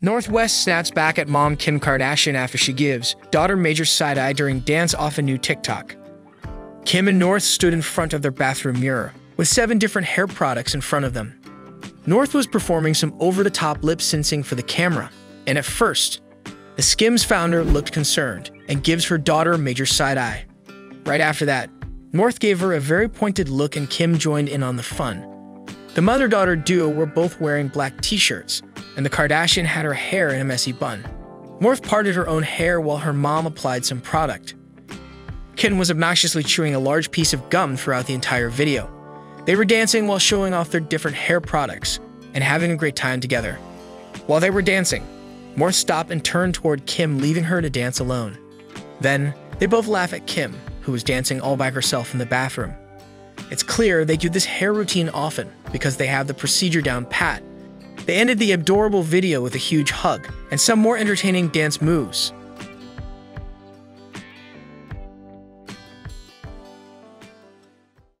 North West snaps back at mom Kim Kardashian after she gives daughter major side eye during dance off a new TikTok. Kim and North stood in front of their bathroom mirror with seven different hair products in front of them. North was performing some over the top lip syncing for the camera, and at first, the Skims founder looked concerned and gives her daughter a major side eye. Right after that, North gave her a very pointed look and Kim joined in on the fun. The mother daughter duo were both wearing black t shirts, and the Kardashian had her hair in a messy bun. North parted her own hair while her mom applied some product. Kim was obnoxiously chewing a large piece of gum throughout the entire video. They were dancing while showing off their different hair products and having a great time together. While they were dancing, North stopped and turned toward Kim, leaving her to dance alone. Then, they both laugh at Kim, who was dancing all by herself in the bathroom. It's clear they do this hair routine often because they have the procedure down pat. They ended the adorable video with a huge hug and some more entertaining dance moves.